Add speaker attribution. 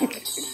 Speaker 1: Okay.